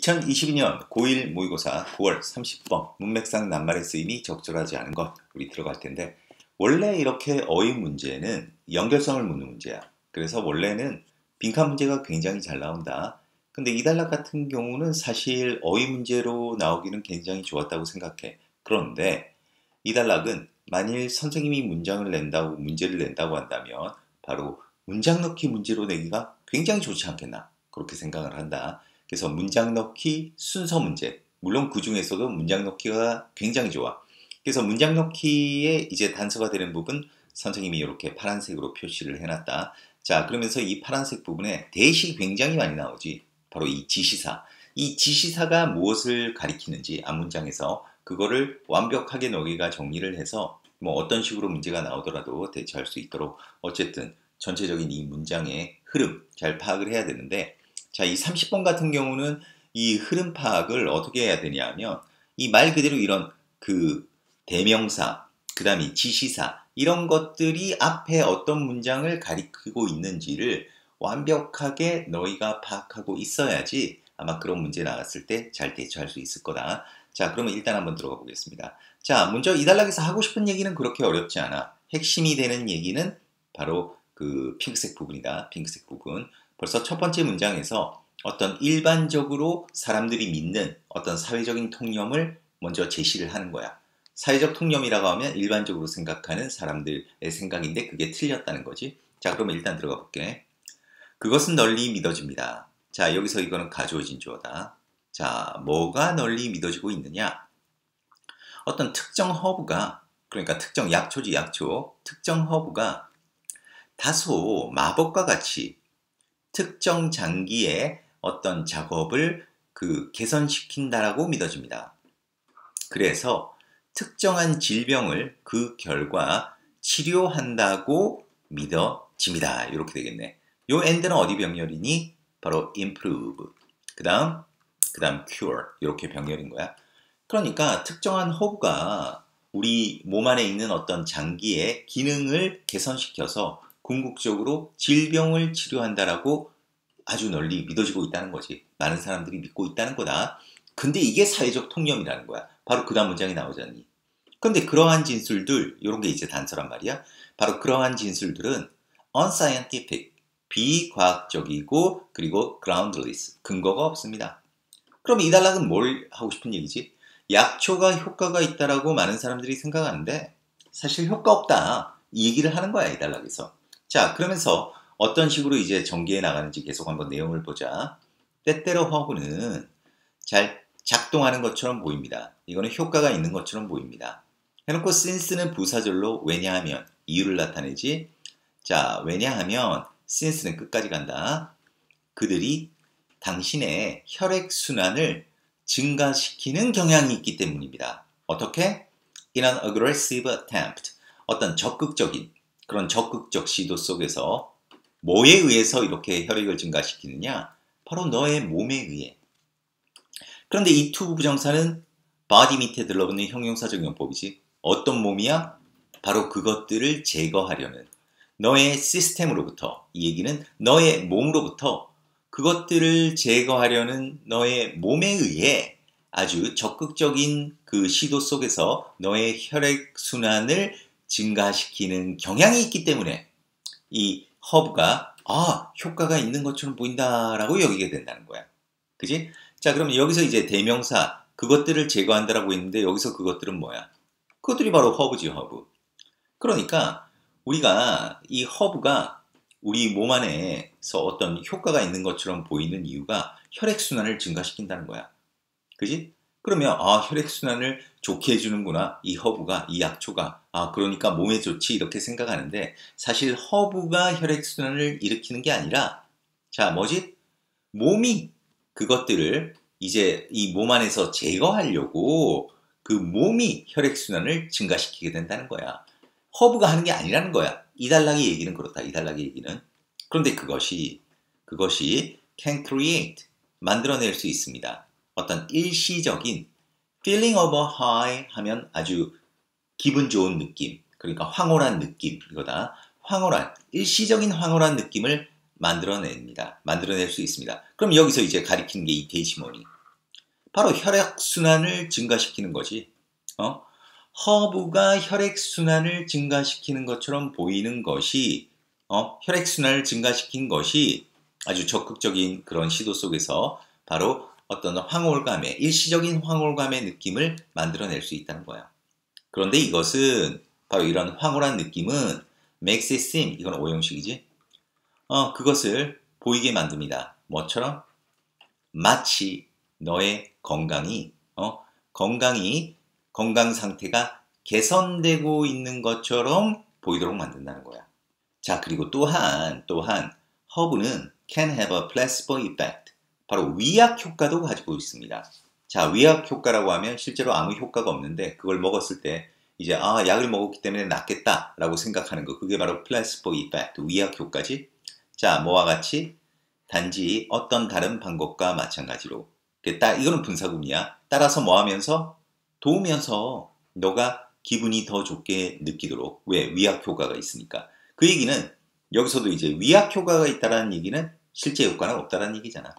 2022년 고1 모의고사 9월 30번 문맥상 낱말의 쓰임이 적절하지 않은 것 우리 들어갈 텐데 원래 이렇게 어휘 문제는 연결성을 묻는 문제야. 그래서 원래는 빈칸 문제가 굉장히 잘 나온다. 근데 이 단락 같은 경우는 사실 어휘 문제로 나오기는 굉장히 좋았다고 생각해. 그런데 이 단락은 만일 선생님이 문장을 낸다고 문제를 낸다고 한다면 바로 문장 넣기 문제로 내기가 굉장히 좋지 않겠나 그렇게 생각을 한다. 그래서 문장 넣기 순서 문제. 물론 그 중에서도 문장 넣기가 굉장히 좋아. 그래서 문장 넣기에 이제 단서가 되는 부분 선생님이 이렇게 파란색으로 표시를 해놨다. 자, 그러면서 이 파란색 부분에 대시 굉장히 많이 나오지. 바로 이 지시사. 이 지시사가 무엇을 가리키는지 앞문장에서 그거를 완벽하게 너희가 정리를 해서 뭐 어떤 식으로 문제가 나오더라도 대처할 수 있도록 어쨌든 전체적인 이 문장의 흐름 잘 파악을 해야 되는데 자, 이 30번 같은 경우는 이 흐름 파악을 어떻게 해야 되냐면 이 말 그대로 이런 그 대명사, 그 다음에 지시사 이런 것들이 앞에 어떤 문장을 가리키고 있는지를 완벽하게 너희가 파악하고 있어야지 아마 그런 문제 나갔을 때 잘 대처할 수 있을 거다. 자, 그러면 일단 한번 들어가 보겠습니다. 자, 먼저 이 단락에서 하고 싶은 얘기는 그렇게 어렵지 않아. 핵심이 되는 얘기는 바로 그 핑크색 부분이다. 핑크색 부분. 벌써 첫 번째 문장에서 어떤 일반적으로 사람들이 믿는 어떤 사회적인 통념을 먼저 제시를 하는 거야. 사회적 통념이라고 하면 일반적으로 생각하는 사람들의 생각인데 그게 틀렸다는 거지. 자, 그러면 일단 들어가 볼게. 그것은 널리 믿어집니다. 자, 여기서 이거는 가져오진 주어다. 자, 뭐가 널리 믿어지고 있느냐? 어떤 특정 허브가, 그러니까 특정 약초지 약초, 특정 허브가 다소 마법과 같이 특정 장기의 어떤 작업을 그 개선시킨다라고 믿어집니다. 그래서 특정한 질병을 그 결과 치료한다고 믿어집니다. 이렇게 되겠네. 요 end는 어디 병렬이니? 바로 improve. 그 다음, 그 다음 cure. 이렇게 병렬인 거야. 그러니까 특정한 허브가 우리 몸 안에 있는 어떤 장기의 기능을 개선시켜서 궁극적으로 질병을 치료한다라고 아주 널리 믿어지고 있다는 거지. 많은 사람들이 믿고 있다는 거다. 근데 이게 사회적 통념이라는 거야. 바로 그 다음 문장이 나오잖니. 근데 그러한 진술들, 이런 게 이제 단서란 말이야. 바로 그러한 진술들은 unscientific, 비과학적이고 그리고 groundless, 근거가 없습니다. 그럼 이 단락은 뭘 하고 싶은 얘기지? 약초가 효과가 있다라고 많은 사람들이 생각하는데 사실 효과 없다. 이 얘기를 하는 거야, 이 단락에서. 자, 그러면서 어떤 식으로 이제 전개해 나가는지 계속 한번 내용을 보자. 때때로 허브는 잘 작동하는 것처럼 보입니다. 이거는 효과가 있는 것처럼 보입니다. 해놓고 since는 부사절로 왜냐하면 이유를 나타내지. 자, 왜냐하면 since는 끝까지 간다. 그들이 당신의 혈액 순환을 증가시키는 경향이 있기 때문입니다. 어떻게? An aggressive attempt. 어떤 적극적인 그런 적극적 시도 속에서 뭐에 의해서 이렇게 혈액을 증가시키느냐? 바로 너의 몸에 의해. 그런데 이 투부 부정사는 body 밑에 들러붙는 형용사적 용법이지. 어떤 몸이야? 바로 그것들을 제거하려는 너의 시스템으로부터 이 얘기는 너의 몸으로부터 그것들을 제거하려는 너의 몸에 의해 아주 적극적인 그 시도 속에서 너의 혈액 순환을 증가시키는 경향이 있기 때문에 이 허브가 아 효과가 있는 것처럼 보인다라고 여기게 된다는 거야. 그지? 자 그럼 여기서 이제 대명사 그것들을 제거한다라고 했는데 여기서 그것들은 뭐야? 그것들이 바로 허브지 허브. 그러니까 우리가 이 허브가 우리 몸 안에서 어떤 효과가 있는 것처럼 보이는 이유가 혈액순환을 증가시킨다는 거야. 그지? 그러면 아 혈액순환을 좋게 해주는구나. 이 허브가 이 약초가 아 그러니까 몸에 좋지 이렇게 생각하는데 사실 허브가 혈액순환을 일으키는 게 아니라 자 뭐지? 몸이 그것들을 이제 이 몸 안에서 제거하려고 그 몸이 혈액순환을 증가시키게 된다는 거야. 허브가 하는 게 아니라는 거야. 이 단락의 얘기는 그렇다. 이 단락의 얘기는. 그런데 그것이 그것이 can create 만들어낼 수 있습니다 어떤 일시적인 feeling a high 하면 아주 기분 좋은 느낌, 그러니까 황홀한 느낌, 이거다. 황홀한, 일시적인 황홀한 느낌을 만들어냅니다. 만들어낼 수 있습니다. 그럼 여기서 이제 가리키는 게이 대시모니. 바로 혈액순환을 증가시키는 거지. 어? 허브가 혈액순환을 증가시키는 것처럼 보이는 것이 어? 혈액순환을 증가시킨 것이 아주 적극적인 그런 시도 속에서 바로 어떤 황홀감의 일시적인 황홀감의 느낌을 만들어낼 수 있다는 거야. 그런데 이것은 바로 이런 황홀한 느낌은 makes it seem 이건 오형식이지. 어 그것을 보이게 만듭니다. 뭐처럼 마치 너의 건강이 어 건강이 건강 상태가 개선되고 있는 것처럼 보이도록 만든다는 거야. 자 그리고 또한 또한 허브는 can have a placebo effect 바로 위약 효과도 가지고 있습니다. 자, 위약 효과라고 하면 실제로 아무 효과가 없는데 그걸 먹었을 때 이제 아, 약을 먹었기 때문에 낫겠다라고 생각하는 거. 그게 바로 플래스포 이펙트, 위약 효과지. 자, 뭐와 같이 단지 어떤 다른 방법과 마찬가지로 따, 이거는 분사구문이야. 따라서 뭐 하면서 도우면서 너가 기분이 더 좋게 느끼도록 왜 위약 효과가 있으니까 그 얘기는 여기서도 이제 위약 효과가 있다라는 얘기는 실제 효과는 없다라는 얘기잖아.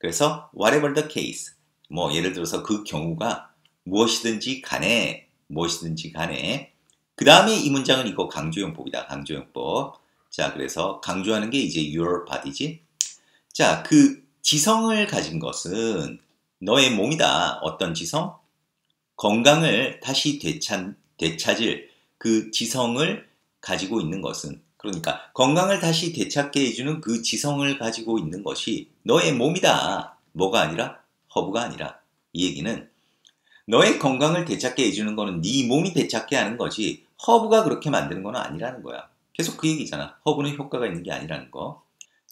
그래서 whatever the case 뭐 예를 들어서 그 경우가 무엇이든지 간에 무엇이든지 간에 그 다음에 이 문장은 이거 강조용법이다. 강조용법. 자 그래서 강조하는 게 이제 your body지. 자 그 지성을 가진 것은 너의 몸이다. 어떤 지성? 건강을 다시 되찾, 되찾을 그 지성을 가지고 있는 것은 그러니까 건강을 다시 되찾게 해주는 그 지성을 가지고 있는 것이 너의 몸이다. 뭐가 아니라 허브가 아니라 이 얘기는 너의 건강을 되찾게 해주는 거는 네 몸이 되찾게 하는 거지 허브가 그렇게 만드는 건 아니라는 거야. 계속 그 얘기잖아. 허브는 효과가 있는 게 아니라는 거.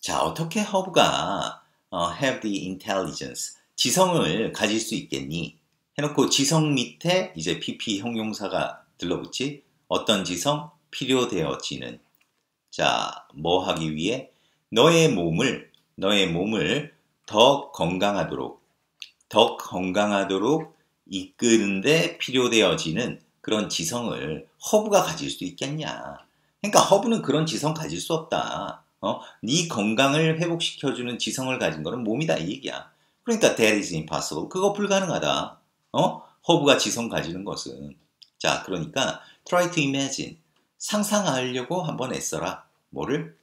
자 어떻게 허브가 어, have the intelligence 지성을 가질 수 있겠니? 해놓고 지성 밑에 이제 PP 형용사가 들러붙지 어떤 지성 필요되어지는 자, 뭐 하기 위해? 너의 몸을, 너의 몸을 더 건강하도록, 더 건강하도록 이끄는데 필요되어지는 그런 지성을 허브가 가질 수 있겠냐. 그러니까 허브는 그런 지성 가질 수 없다. 어? 네 건강을 회복시켜주는 지성을 가진 거는 몸이다 이 얘기야. 그러니까 that is impossible. 그거 불가능하다. 어? 허브가 지성 가지는 것은. 자, 그러니까 try to imagine. 상상하려고 한번 애써라. 뭐를?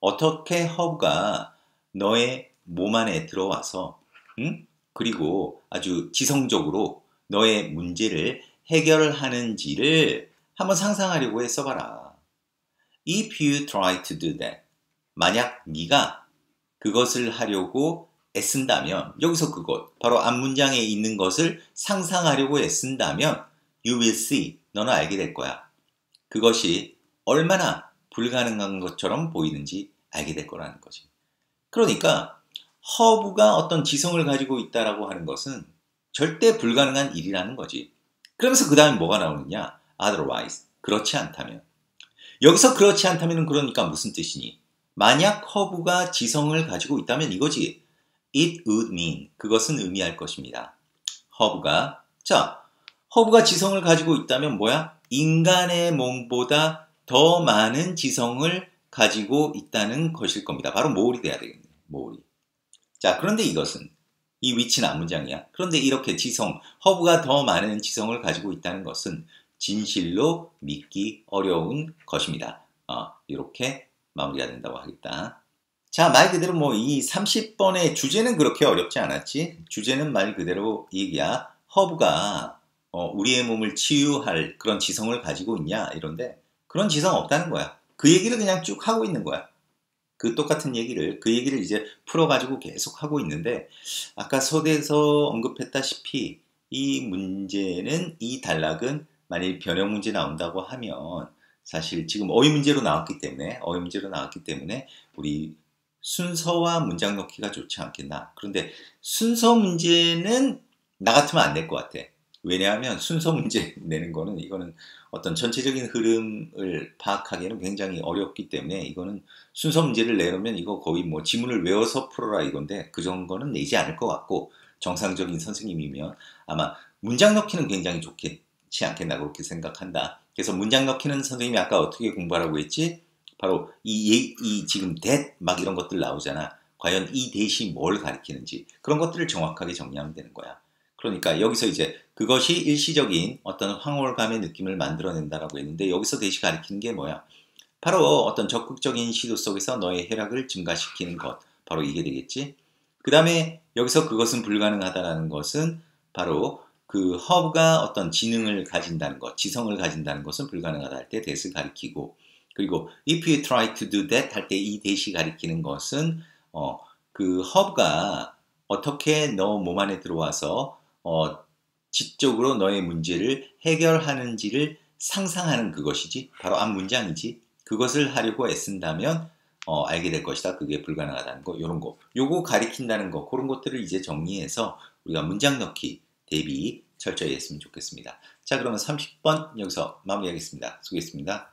어떻게 허브가 너의 몸 안에 들어와서, 응? 그리고 아주 지성적으로 너의 문제를 해결하는지를 한번 상상하려고 해써봐라. If you try to do that, 만약 네가 그것을 하려고 애쓴다면 여기서 그것 바로 앞 문장에 있는 것을 상상하려고 애쓴다면 you will see 너는 알게 될 거야. 그것이 얼마나 불가능한 것처럼 보이는지 알게 될 거라는 거지. 그러니까 허브가 어떤 지성을 가지고 있다라고 하는 것은 절대 불가능한 일이라는 거지. 그러면서 그 다음에 뭐가 나오느냐? otherwise. 그렇지 않다면. 여기서 그렇지 않다면 그러니까 무슨 뜻이니? 만약 허브가 지성을 가지고 있다면 이거지. It would mean. 그것은 의미할 것입니다. 허브가. 자, 허브가 지성을 가지고 있다면 뭐야? 인간의 몸보다 더 많은 지성을 가지고 있다는 것일 겁니다. 바로 more이 돼야 되겠네. more이. 자, 그런데 이것은 이 which는 앞문장이야. 그런데 이렇게 지성, 허브가 더 많은 지성을 가지고 있다는 것은 진실로 믿기 어려운 것입니다. 어, 이렇게 마무리가 된다고 하겠다. 자, 말 그대로 뭐 이 30번의 주제는 그렇게 어렵지 않았지. 주제는 말 그대로 얘기야. 허브가 어, 우리의 몸을 치유할 그런 지성을 가지고 있냐 이런데 그런 지성 없다는 거야. 그 얘기를 그냥 쭉 하고 있는 거야. 그 똑같은 얘기를 그 얘기를 이제 풀어가지고 계속 하고 있는데 아까 서대에서 언급했다시피 이 문제는 이 단락은 만일 변형 문제 나온다고 하면 사실 지금 어휘 문제로 나왔기 때문에 어휘 문제로 나왔기 때문에 우리 순서와 문장 넣기가 좋지 않겠나. 그런데 순서 문제는 나 같으면 안낼것 같아. 왜냐하면 순서 문제 내는 거는 이거는 어떤 전체적인 흐름을 파악하기에는 굉장히 어렵기 때문에 이거는 순서 문제를 내놓으면 이거 거의 뭐 지문을 외워서 풀어라 이건데 그 정도는 내지 않을 것 같고 정상적인 선생님이면 아마 문장 넣기는 굉장히 좋겠지 않겠나 그렇게 생각한다. 그래서 문장 넣기는 선생님이 아까 어떻게 공부하라고 했지? 바로 이, 이 지금 that 막 이런 것들 나오잖아. 과연 이 대시 뭘 가리키는지 그런 것들을 정확하게 정리하면 되는 거야. 그러니까 여기서 이제 그것이 일시적인 어떤 황홀감의 느낌을 만들어낸다라고 했는데 여기서 대시 가리키는 게 뭐야? 바로 어떤 적극적인 시도 속에서 너의 쾌락을 증가시키는 것. 바로 이게 되겠지. 그 다음에 여기서 그것은 불가능하다라는 것은 바로 그 허브가 어떤 지능을 가진다는 것, 지성을 가진다는 것은 불가능하다 할때 that을 가리키고 그리고 if you try to do that 할 때이 that이 가리키는 것은 어, 그 허브가 어떻게 너 몸 안에 들어와서 어, 지적으로 너의 문제를 해결하는지를 상상하는 그것이지 바로 앞 문장이지 그것을 하려고 애쓴다면 어, 알게 될 것이다. 그게 불가능하다는 거, 이런 거. 요거 가리킨다는 거, 그런 것들을 이제 정리해서 우리가 문장 넣기 대비 철저히 했으면 좋겠습니다. 자, 그러면 30번 여기서 마무리하겠습니다. 수고했습니다.